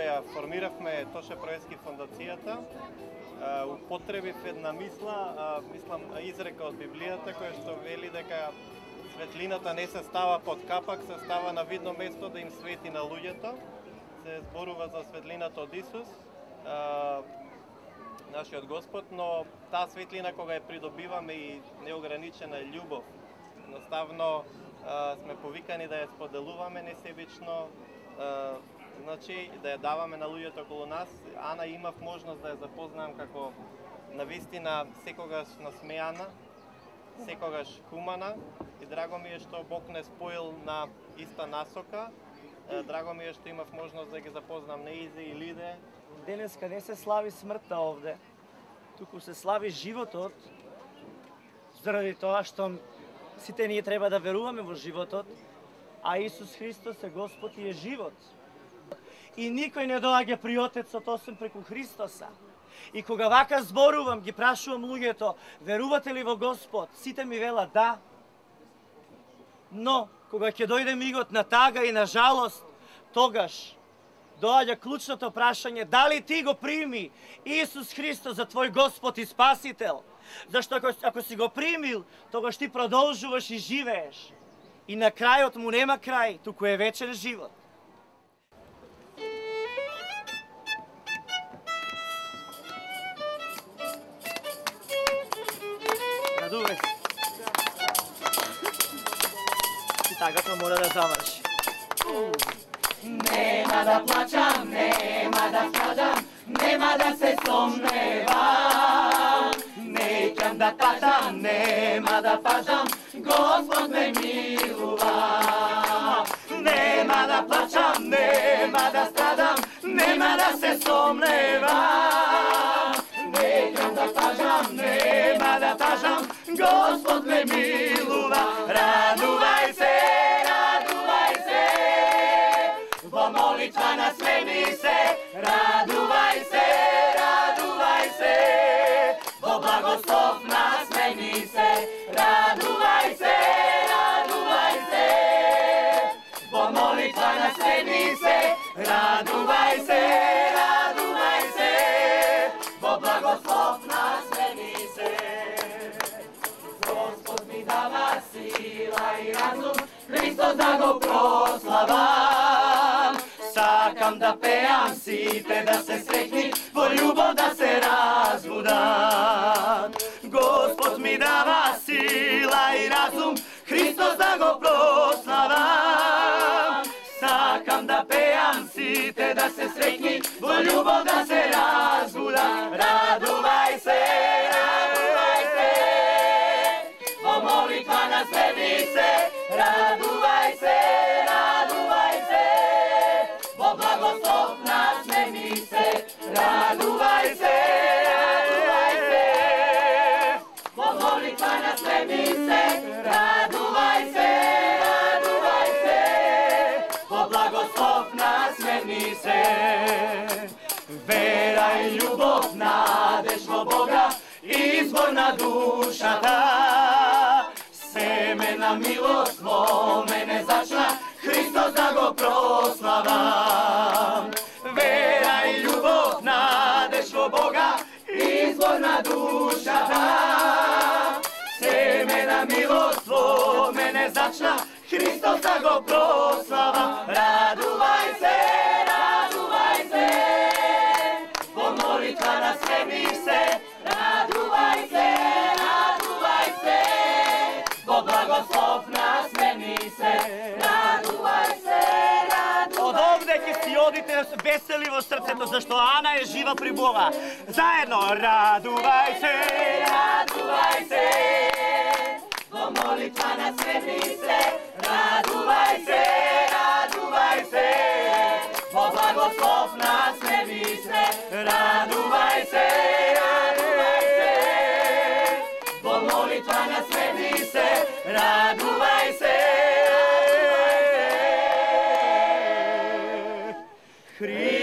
кога ја формиравме Тоше Проевски фондацијата, употребив една мисла, мислам изрека од Библијата која што вели дека светлината не се става под капак, се става на видно место да им свети на луѓето. Се зборува за светлината од Исус, нашиот Господ, но таа светлина кога ја придобиваме и неограничена љубов, едноставно сме повикани да ја споделуваме несебично, значи да ја даваме на луѓето околу нас. Ана имав можност да ја запознам како навистина секогаш насмејана, секогаш хумана и драго ми е што Бог не споил на иста насока. Драго ми е што имав можност да ги запознам Неизе и Лиде. Денеска не се слави смртта овде, туку се слави животот, заради тоа што сите ние треба да веруваме во животот, а Исус Христос е Господ и е живот. И никој не доаѓа при Отецот освен преку Христоса. И кога вака зборувам, ги прашувам луѓето, верувате ли во Господ? Сите ми велат да. Но, кога ќе дојде мигот на тага и на жалост, тогаш доаѓа клучното прашање дали ти го прими Исус Христос за твој Господ и Спасител. Зашто ако, ако си го примил, тогаш ти продолжуваш и живееш. И на крајот му нема крај, туку е вечен живот. Радувај се. И така тоа мора да заврши. Нема да плачам, нема да страдам, нема да се сомневам. Неќам да падам, нема да пажам, Господ ме милува. Нема да плачам, нема да страдам, нема да се сомневам. Господ ме милува. Радувај се, радувај се, во молитва на смени се, Да пеам сите да се среќни, во љубов да се разбудам. Господ ми дава сила и разум, Христос да го прославам. Сакам да пеам сите да се среќни, во љубов да се разбудам. Радувај се, радувај milost milost mene začna, Hristo da go proslavam. Vera i ljubav nadešlo Boga, izvorna duša da. Semena milost mene začna, Hristo da go proslavam. Родите да весели во срцето, зашто Ана е жива при Бога. Заедно, радувај се, радувај се, во молитва на смени се, радувај се, радувај се, во благослов на смени се, радувај се, радувај се, во молитва на смени се, радувај радувај се, Христос за